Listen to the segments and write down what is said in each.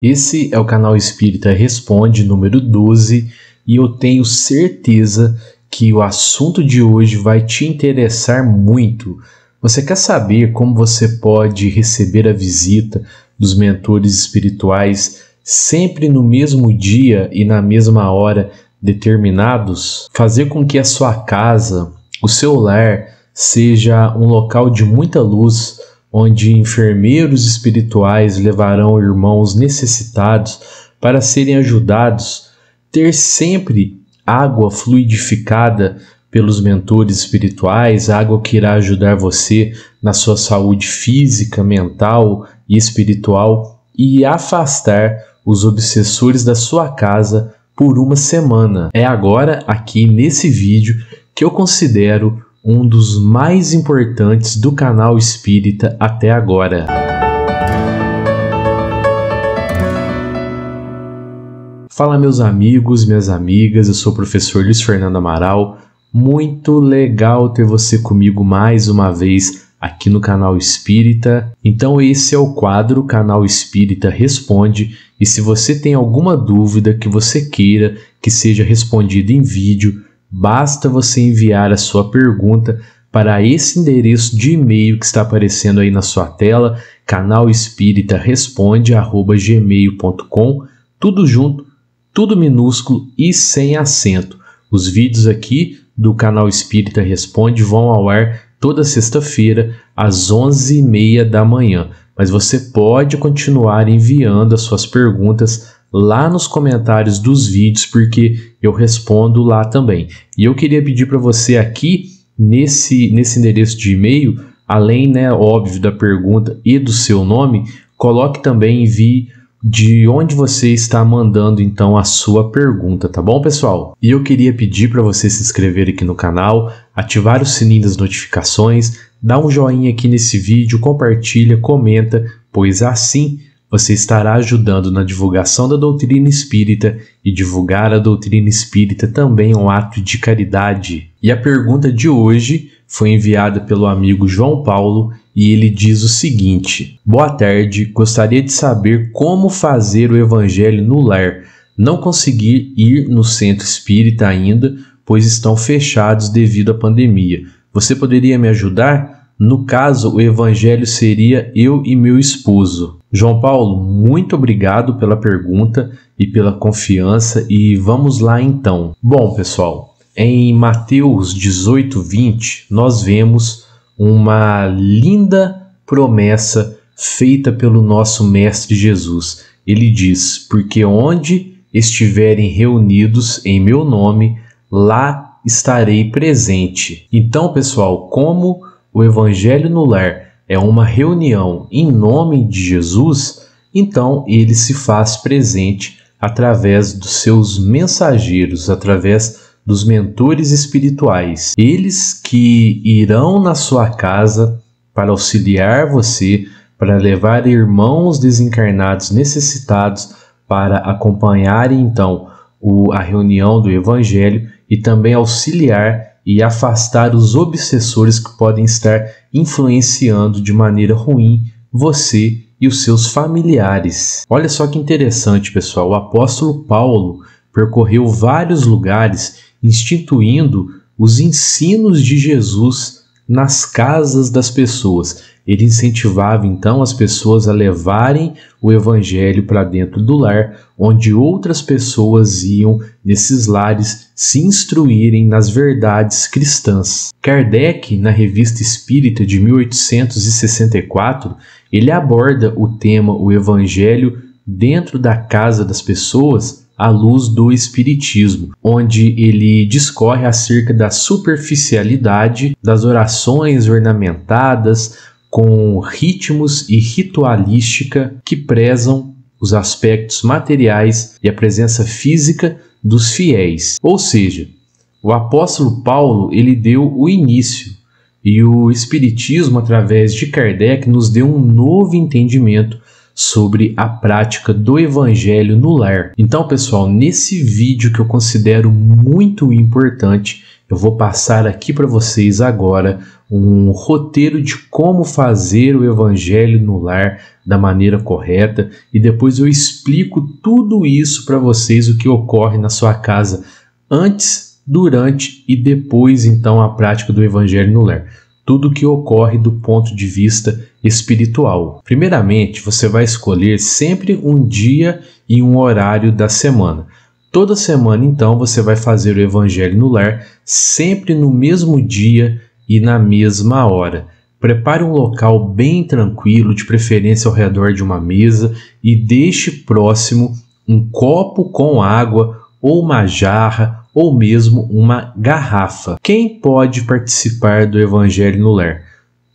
Esse é o canal Espírita Responde número 12 e eu tenho certeza que o assunto de hoje vai te interessar muito. Você quer saber como você pode receber a visita dos mentores espirituais sempre no mesmo dia e na mesma hora determinados? Fazer com que a sua casa, o seu lar, seja um local de muita luz onde enfermeiros espirituais levarão irmãos necessitados para serem ajudados, ter sempre água fluidificada pelos mentores espirituais, água que irá ajudar você na sua saúde física, mental e espiritual e afastar os obsessores da sua casa por uma semana. É agora, aqui nesse vídeo, que eu considero um dos mais importantes do canal espírita até agora. Fala meus amigos, minhas amigas, eu sou o professor Luiz Fernando Amaral. Muito legal ter você comigo mais uma vez aqui no canal Espírita. Então esse é o quadro Canal Espírita Responde e se você tem alguma dúvida que você queira que seja respondida em vídeo, Basta você enviar a sua pergunta para esse endereço de e-mail que está aparecendo aí na sua tela, canal espírita responde@gmail.com, tudo junto, tudo minúsculo e sem acento. Os vídeos aqui do canal Espírita Responde vão ao ar toda sexta-feira às 11h30 da manhã, mas você pode continuar enviando as suas perguntas lá nos comentários dos vídeos, porque eu respondo lá também. E eu queria pedir para você aqui, nesse, nesse endereço de e-mail, além, né, óbvio, da pergunta e do seu nome, coloque também, envie de onde você está mandando então a sua pergunta, tá bom, pessoal? E eu queria pedir para você se inscrever aqui no canal, ativar o sininho das notificações, dar um joinha aqui nesse vídeo, compartilha, comenta, pois assim você estará ajudando na divulgação da doutrina espírita e divulgar a doutrina espírita também é um ato de caridade. E a pergunta de hoje foi enviada pelo amigo João Paulo e ele diz o seguinte: Boa tarde, gostaria de saber como fazer o evangelho no lar. Não consegui ir no centro espírita ainda, pois estão fechados devido à pandemia. Você poderia me ajudar? No caso, o evangelho seria eu e meu esposo. João Paulo, muito obrigado pela pergunta e pela confiança e vamos lá então. Bom, pessoal, em Mateus 18, 20, nós vemos uma linda promessa feita pelo nosso Mestre Jesus. Ele diz: Porque onde estiverem reunidos em meu nome, lá estarei presente. Então, pessoal, como o Evangelho no Lar é uma reunião em nome de Jesus, então ele se faz presente através dos seus mensageiros, através dos mentores espirituais. Eles que irão na sua casa para auxiliar você, para levar irmãos desencarnados necessitados para acompanharem então o, a reunião do Evangelho e também auxiliar e afastar os obsessores que podem estar influenciando de maneira ruim você e os seus familiares. Olha só que interessante, pessoal. O apóstolo Paulo percorreu vários lugares instituindo os ensinos de Jesus nas casas das pessoas. Ele incentivava então as pessoas a levarem o evangelho para dentro do lar, onde outras pessoas iam nesses lares se instruírem nas verdades cristãs. Kardec, na Revista Espírita de 1864, ele aborda o tema o evangelho dentro da casa das pessoas à luz do Espiritismo, onde ele discorre acerca da superficialidade das orações ornamentadas, com ritmos e ritualística que prezam os aspectos materiais e a presença física dos fiéis. Ou seja, o apóstolo Paulo ele deu o início e o espiritismo através de Kardec nos deu um novo entendimento sobre a prática do evangelho no lar. Então, pessoal, nesse vídeo que eu considero muito importante, eu vou passar aqui para vocês agora um roteiro de como fazer o evangelho no lar da maneira correta e depois eu explico tudo isso para vocês o que ocorre na sua casa antes, durante e depois então a prática do evangelho no lar. Tudo o que ocorre do ponto de vista espiritual. Primeiramente, você vai escolher sempre um dia e um horário da semana. Toda semana, então, você vai fazer o Evangelho no lar, sempre no mesmo dia e na mesma hora. Prepare um local bem tranquilo, de preferência ao redor de uma mesa, e deixe próximo um copo com água ou uma jarra ou mesmo uma garrafa. Quem pode participar do Evangelho no lar?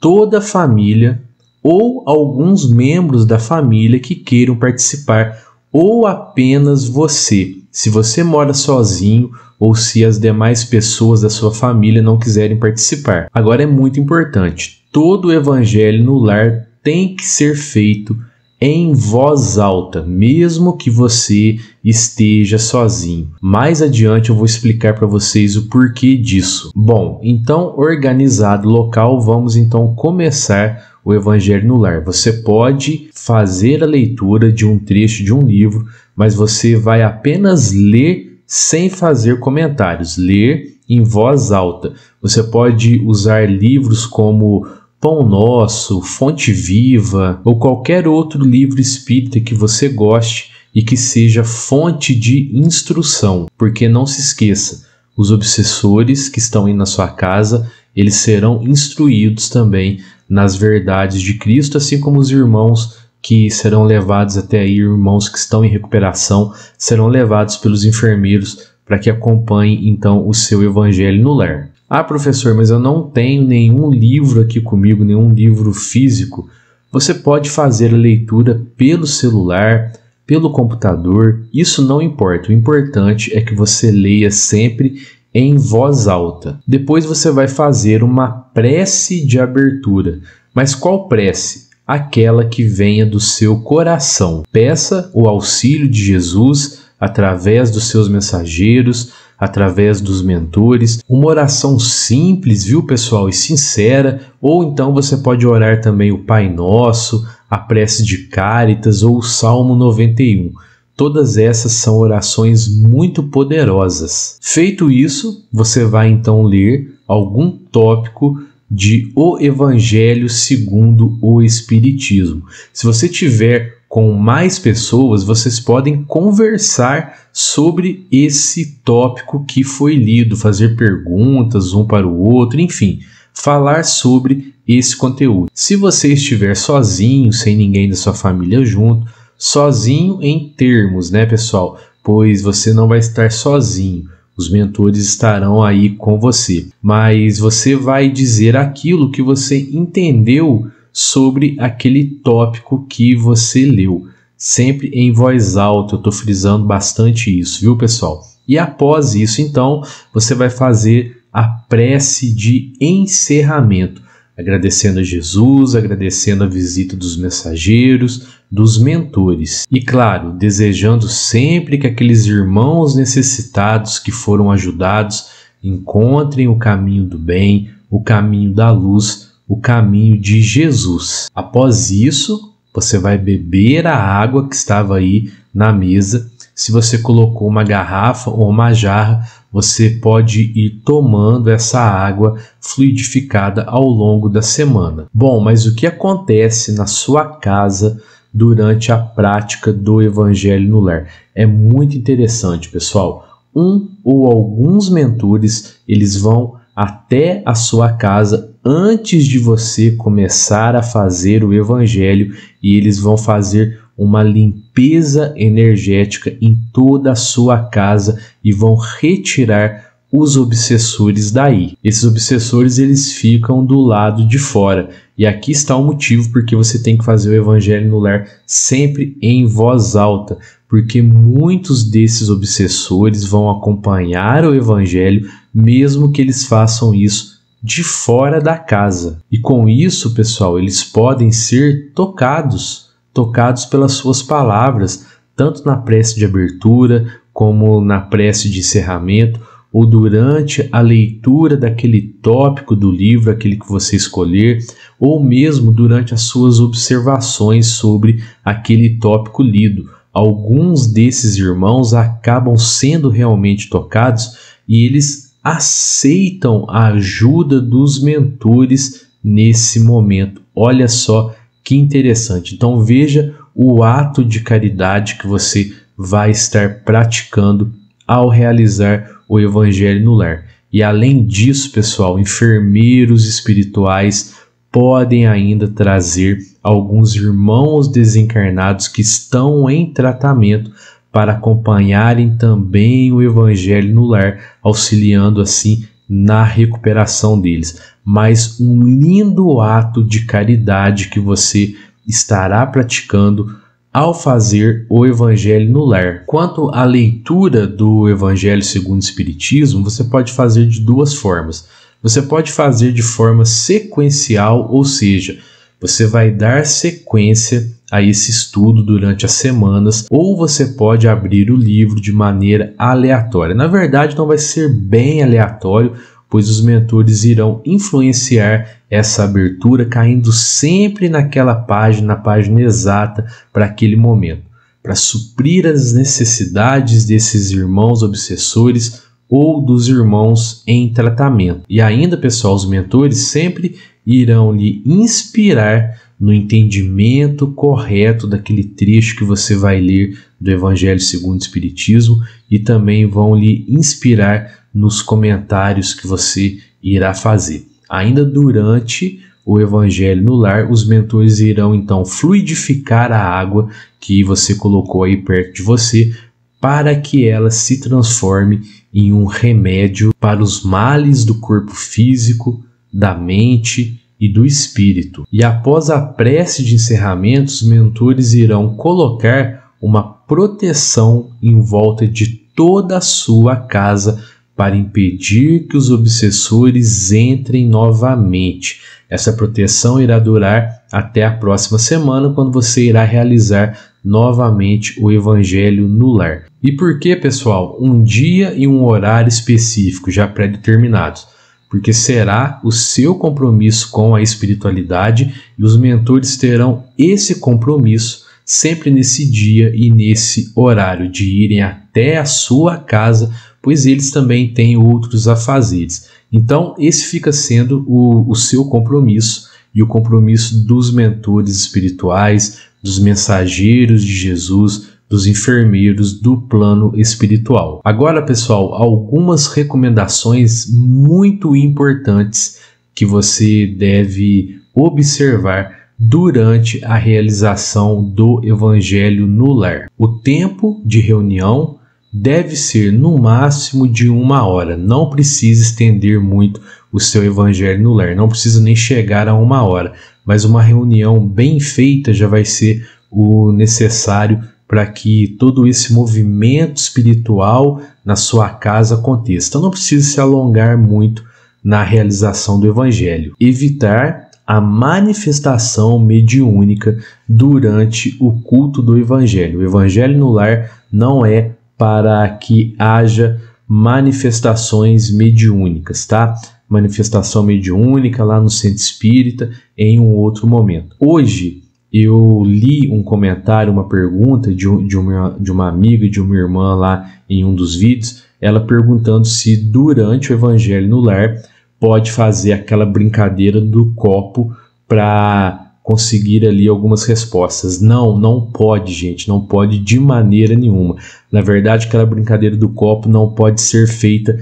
Toda a família ou alguns membros da família que queiram participar, ou apenas você se você mora sozinho ou se as demais pessoas da sua família não quiserem participar. Agora é muito importante: todo o evangelho no lar tem que ser feito em voz alta, mesmo que você esteja sozinho. Mais adiante eu vou explicar para vocês o porquê disso. Bom, então organizado local, vamos então começar o Evangelho no Lar. Você pode fazer a leitura de um trecho de um livro mas você vai apenas ler sem fazer comentários, ler em voz alta. Você pode usar livros como Pão Nosso, Fonte Viva ou qualquer outro livro espírita que você goste e que seja fonte de instrução, porque não se esqueça, os obsessores que estão aí na sua casa, eles serão instruídos também nas verdades de Cristo, assim como os irmãos que serão levados até aí, irmãos que estão em recuperação, serão levados pelos enfermeiros para que acompanhem então o seu evangelho no lar. Ah, professor, mas eu não tenho nenhum livro aqui comigo, nenhum livro físico. Você pode fazer a leitura pelo celular, pelo computador, isso não importa. O importante é que você leia sempre em voz alta. Depois você vai fazer uma prece de abertura. Mas qual prece? aquela que venha do seu coração. Peça o auxílio de Jesus através dos seus mensageiros, através dos mentores. Uma oração simples, viu, pessoal, e sincera, ou então você pode orar também o Pai Nosso, a prece de Cáritas ou o Salmo 91. Todas essas são orações muito poderosas. Feito isso, você vai então ler algum tópico de O Evangelho segundo o Espiritismo. Se você tiver com mais pessoas, vocês podem conversar sobre esse tópico que foi lido, fazer perguntas um para o outro, enfim, falar sobre esse conteúdo. Se você estiver sozinho, sem ninguém da sua família junto, sozinho em termos, né, pessoal? Pois você não vai estar sozinho. Os mentores estarão aí com você, mas você vai dizer aquilo que você entendeu sobre aquele tópico que você leu, sempre em voz alta. Eu estou frisando bastante isso, viu, pessoal? E após isso, então, você vai fazer a prece de encerramento agradecendo a Jesus, agradecendo a visita dos mensageiros, dos mentores e, claro, desejando sempre que aqueles irmãos necessitados que foram ajudados encontrem o caminho do bem, o caminho da luz, o caminho de Jesus. Após isso, você vai beber a água que estava aí na mesa. Se você colocou uma garrafa ou uma jarra, você pode ir tomando essa água fluidificada ao longo da semana. Bom, mas o que acontece na sua casa durante a prática do evangelho no lar? É muito interessante, pessoal. Um ou alguns mentores, eles vão até a sua casa antes de você começar a fazer o evangelho e eles vão fazer uma limpeza energética em toda a sua casa e vão retirar os obsessores daí. Esses obsessores eles ficam do lado de fora. E aqui está o motivo porque você tem que fazer o evangelho no lar sempre em voz alta, porque muitos desses obsessores vão acompanhar o evangelho mesmo que eles façam isso de fora da casa. E com isso, pessoal, eles podem ser tocados tocados pelas suas palavras, tanto na prece de abertura como na prece de encerramento, ou durante a leitura daquele tópico do livro, aquele que você escolher, ou mesmo durante as suas observações sobre aquele tópico lido. Alguns desses irmãos acabam sendo realmente tocados e eles aceitam a ajuda dos mentores nesse momento. Olha só que interessante. Então veja o ato de caridade que você vai estar praticando ao realizar o Evangelho no lar. E além disso, pessoal, enfermeiros espirituais podem ainda trazer alguns irmãos desencarnados que estão em tratamento para acompanharem também o Evangelho no lar, auxiliando assim na recuperação deles. Mas um lindo ato de caridade que você estará praticando ao fazer o Evangelho no lar. Quanto à leitura do Evangelho segundo o Espiritismo, você pode fazer de duas formas. Você pode fazer de forma sequencial, ou seja, você vai dar sequência a esse estudo durante as semanas, ou você pode abrir o livro de maneira aleatória. Na verdade, não vai ser bem aleatório, pois os mentores irão influenciar essa abertura caindo sempre naquela página, na página exata para aquele momento, para suprir as necessidades desses irmãos obsessores ou dos irmãos em tratamento. E ainda, pessoal, os mentores sempre irão lhe inspirar no entendimento correto daquele trecho que você vai ler do Evangelho segundo o Espiritismo e também vão lhe inspirar nos comentários que você irá fazer. Ainda durante o Evangelho no lar, os mentores irão então fluidificar a água que você colocou aí perto de você para que ela se transforme em um remédio para os males do corpo físico, da mente e do espírito. E após a prece de encerramento, os mentores irão colocar uma proteção em volta de toda a sua casa para impedir que os obsessores entrem novamente. Essa proteção irá durar até a próxima semana, quando você irá realizar novamente o Evangelho no lar. E por que, pessoal? Um dia e um horário específico já pré-determinados. Porque será o seu compromisso com a espiritualidade e os mentores terão esse compromisso sempre nesse dia e nesse horário de irem até a sua casa pois eles também têm outros afazeres. Então, esse fica sendo o, o seu compromisso e o compromisso dos mentores espirituais, dos mensageiros de Jesus, dos enfermeiros do plano espiritual. Agora, pessoal, algumas recomendações muito importantes que você deve observar durante a realização do evangelho no lar. O tempo de reunião deve ser no máximo de uma hora. Não precisa estender muito o seu evangelho no lar, não precisa nem chegar a uma hora, mas uma reunião bem feita já vai ser o necessário para que todo esse movimento espiritual na sua casa aconteça. Então não precisa se alongar muito na realização do evangelho. Evitar a manifestação mediúnica durante o culto do evangelho. O evangelho no lar não é para que haja manifestações mediúnicas, tá? Manifestação mediúnica lá no centro espírita em um outro momento. Hoje eu li um comentário, uma pergunta de, de, uma, de uma amiga, de uma irmã lá em um dos vídeos, ela perguntando se durante o evangelho no lar pode fazer aquela brincadeira do copo para conseguir ali algumas respostas. Não, não pode, gente, não pode de maneira nenhuma. Na verdade, aquela brincadeira do copo não pode ser feita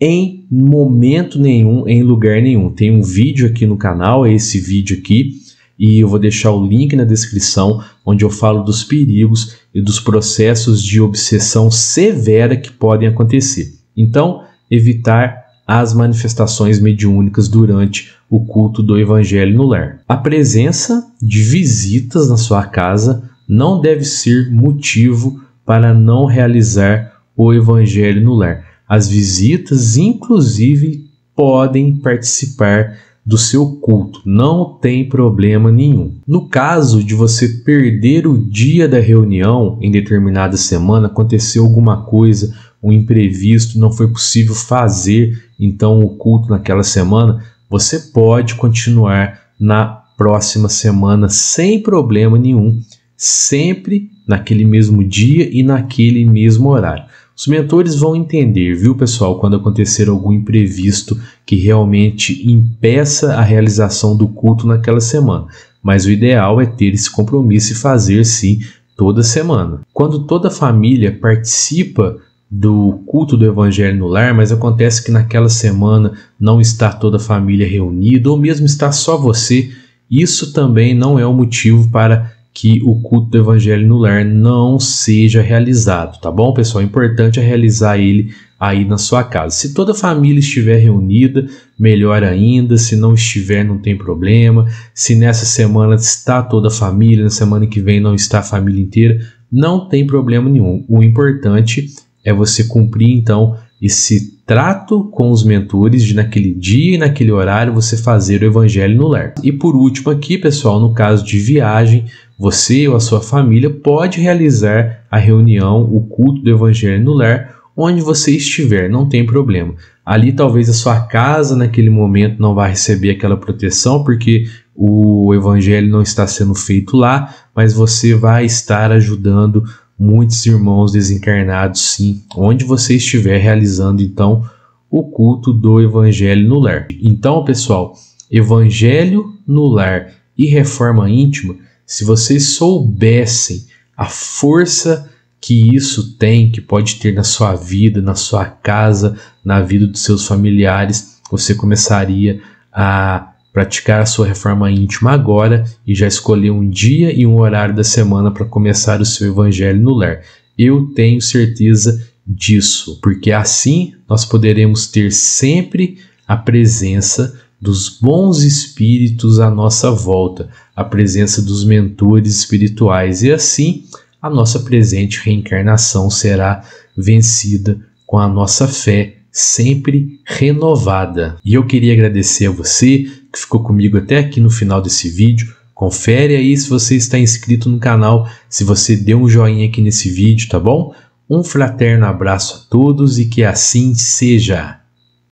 em momento nenhum, em lugar nenhum. Tem um vídeo aqui no canal, é esse vídeo aqui, e eu vou deixar o link na descrição, onde eu falo dos perigos e dos processos de obsessão severa que podem acontecer. Então, evitar as manifestações mediúnicas durante o culto do Evangelho no lar. A presença de visitas na sua casa não deve ser motivo para não realizar o Evangelho no lar. As visitas, inclusive, podem participar do seu culto, não tem problema nenhum. No caso de você perder o dia da reunião em determinada semana, aconteceu alguma coisa um imprevisto, não foi possível fazer então o culto naquela semana, você pode continuar na próxima semana sem problema nenhum, sempre naquele mesmo dia e naquele mesmo horário. Os mentores vão entender, viu, pessoal, quando acontecer algum imprevisto que realmente impeça a realização do culto naquela semana. Mas o ideal é ter esse compromisso e fazer sim toda semana. Quando toda a família participa do culto do evangelho no lar, mas acontece que naquela semana não está toda a família reunida ou mesmo está só você, isso também não é o um motivo para que o culto do evangelho no lar não seja realizado, tá bom, pessoal? O importante é realizar ele aí na sua casa. Se toda a família estiver reunida, melhor ainda. Se não estiver, não tem problema. Se nessa semana está toda a família, na semana que vem não está a família inteira, não tem problema nenhum. O importante é você cumprir então esse trato com os mentores de naquele dia e naquele horário você fazer o evangelho no lar. E por último aqui, pessoal, no caso de viagem, você ou a sua família pode realizar a reunião, o culto do evangelho no lar onde você estiver, não tem problema. Ali talvez a sua casa naquele momento não vai receber aquela proteção porque o evangelho não está sendo feito lá, mas você vai estar ajudando muitos irmãos desencarnados sim, onde você estiver realizando então o culto do evangelho no lar. Então, pessoal, evangelho no lar e reforma íntima, se vocês soubessem a força que isso tem, que pode ter na sua vida, na sua casa, na vida dos seus familiares, você começaria a praticar a sua reforma íntima agora e já escolher um dia e um horário da semana para começar o seu evangelho no lar. Eu tenho certeza disso, porque assim nós poderemos ter sempre a presença dos bons espíritos à nossa volta, a presença dos mentores espirituais e assim a nossa presente reencarnação será vencida com a nossa fé sempre renovada. E eu queria agradecer a você que ficou comigo até aqui no final desse vídeo. Confere aí se você está inscrito no canal, se você deu um joinha aqui nesse vídeo, tá bom? Um fraterno abraço a todos e que assim seja.